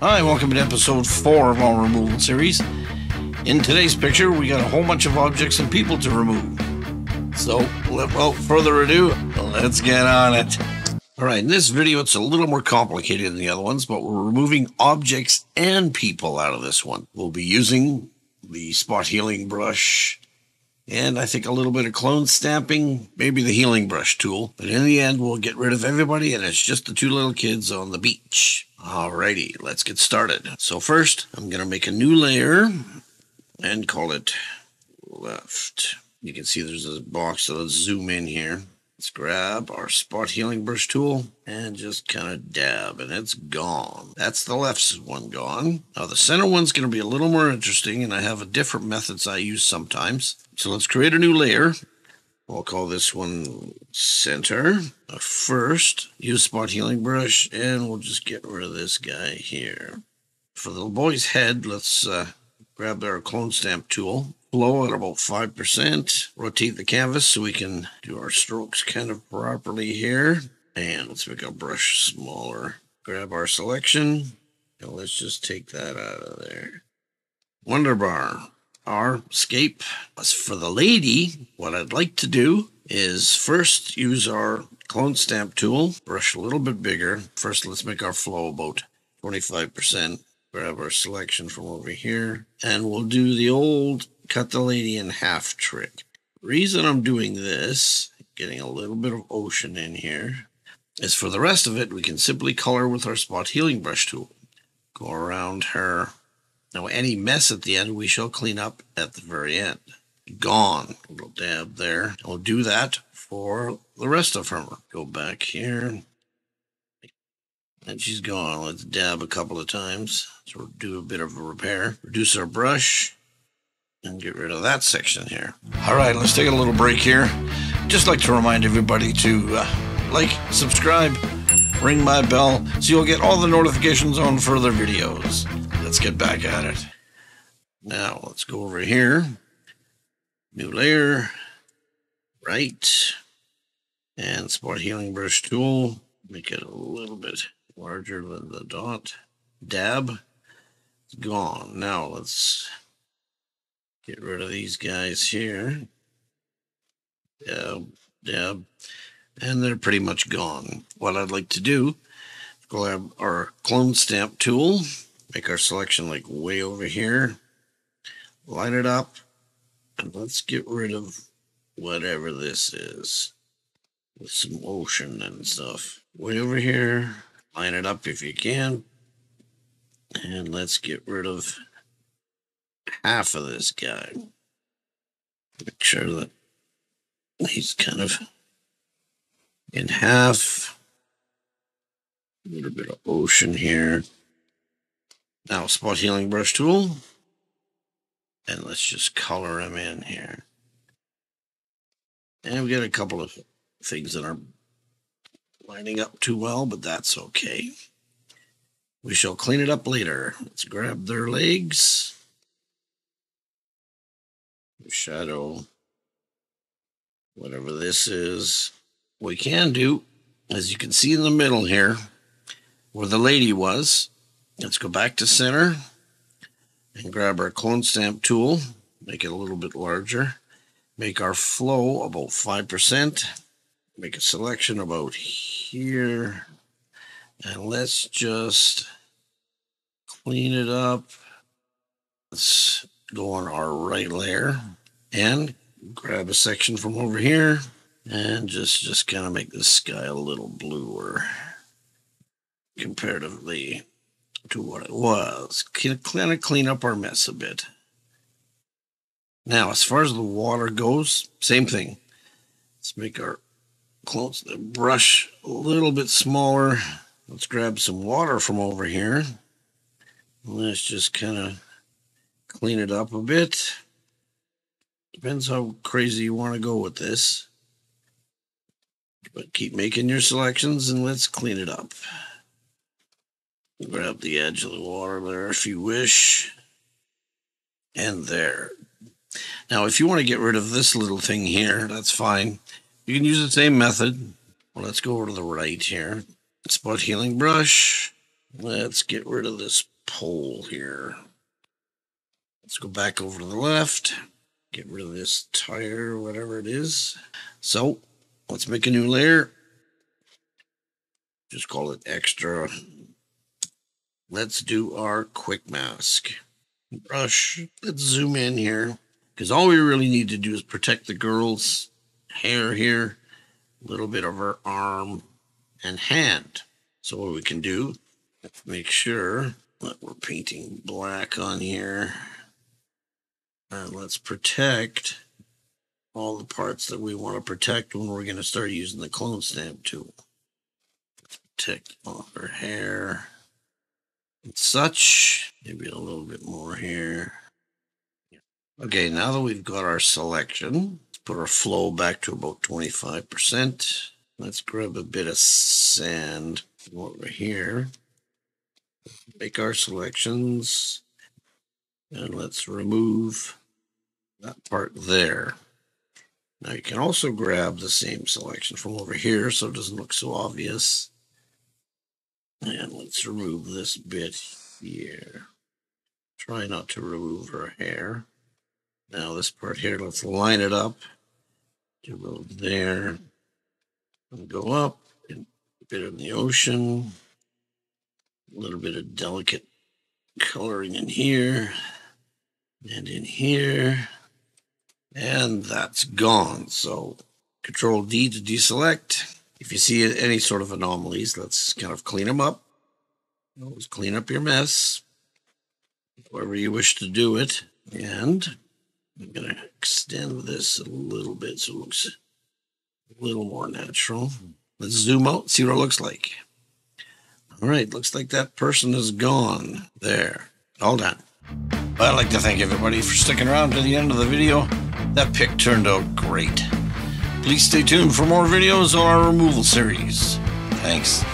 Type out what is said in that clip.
Hi, welcome to episode 4 of our removal series. In today's picture, we got a whole bunch of objects and people to remove. So, without further ado, let's get on it. Alright, in this video, it's a little more complicated than the other ones, but we're removing objects and people out of this one. We'll be using the spot healing brush, and I think a little bit of clone stamping, maybe the healing brush tool. But in the end, we'll get rid of everybody, and it's just the two little kids on the beach. Alrighty, let's get started. So first, I'm going to make a new layer and call it left. You can see there's a box, so let's zoom in here. Let's grab our spot healing brush tool and just kind of dab, and it's gone. That's the left one gone. Now the center one's going to be a little more interesting, and I have a different methods I use sometimes. So let's create a new layer. I'll call this one center. First, use spot healing brush, and we'll just get rid of this guy here. For the boy's head, let's uh, grab our clone stamp tool flow at about 5%. Rotate the canvas so we can do our strokes kind of properly here. And let's make our brush smaller. Grab our selection. And let's just take that out of there. Wonder bar. Our scape. As for the lady, what I'd like to do is first use our clone stamp tool, brush a little bit bigger. First, let's make our flow about 25%. Grab our selection from over here, and we'll do the old cut the lady in half trick. Reason I'm doing this, getting a little bit of ocean in here, is for the rest of it, we can simply color with our spot healing brush tool. Go around her. Now, any mess at the end, we shall clean up at the very end. Gone. Little dab there. We'll do that for the rest of her. Go back here. And she's gone. Let's dab a couple of times. So we'll do a bit of a repair. Reduce our brush and get rid of that section here. All right, let's take a little break here. Just like to remind everybody to uh, like, subscribe, ring my bell so you'll get all the notifications on further videos. Let's get back at it. Now, let's go over here. New layer. Right. And spot healing brush tool. Make it a little bit larger than the dot. Dab. It's gone. Now let's Get rid of these guys here. Dab, dab. And they're pretty much gone. What I'd like to do, grab our clone stamp tool, make our selection like way over here, line it up, and let's get rid of whatever this is with some ocean and stuff. Way over here, line it up if you can, and let's get rid of half of this guy. Make sure that he's kind of in half. A little bit of ocean here. Now, spot healing brush tool. And let's just color them in here. And we got a couple of things that aren't lining up too well, but that's okay. We shall clean it up later. Let's grab their legs shadow, whatever this is. What we can do, as you can see in the middle here, where the lady was, let's go back to center and grab our clone stamp tool, make it a little bit larger, make our flow about 5%, make a selection about here, and let's just clean it up. Let's go on our right layer and grab a section from over here and just just kind of make the sky a little bluer comparatively to what it was. Kind of clean up our mess a bit. Now, as far as the water goes, same thing. Let's make our close the brush a little bit smaller. Let's grab some water from over here. Let's just kind of clean it up a bit. Depends how crazy you want to go with this. But keep making your selections and let's clean it up. Grab the edge of the water there if you wish. And there. Now, if you want to get rid of this little thing here, that's fine. You can use the same method. Well, let's go over to the right here. Spot healing brush. Let's get rid of this pole here. Let's go back over to the left. Get rid of this tire, whatever it is. So let's make a new layer. Just call it extra. Let's do our quick mask. Brush. Let's zoom in here. Because all we really need to do is protect the girl's hair here. A little bit of her arm and hand. So what we can do, let's make sure that we're painting black on here. And let's protect all the parts that we want to protect when we're going to start using the clone stamp tool. Protect all her hair such. Maybe a little bit more here. Okay, now that we've got our selection, let's put our flow back to about 25%. Let's grab a bit of sand over here. Make our selections. And let's remove that part there. Now you can also grab the same selection from over here so it doesn't look so obvious. And let's remove this bit here. Try not to remove her hair. Now this part here, let's line it up. Do about there. And go up. A bit in the ocean. A little bit of delicate coloring in here and in here, and that's gone. So Control D to deselect. If you see any sort of anomalies, let's kind of clean them up. Always clean up your mess, however you wish to do it. And I'm going to extend this a little bit so it looks a little more natural. Let's zoom out, see what it looks like. All right, looks like that person is gone. There, all done. I'd like to thank everybody for sticking around to the end of the video. That pick turned out great. Please stay tuned for more videos on our removal series. Thanks.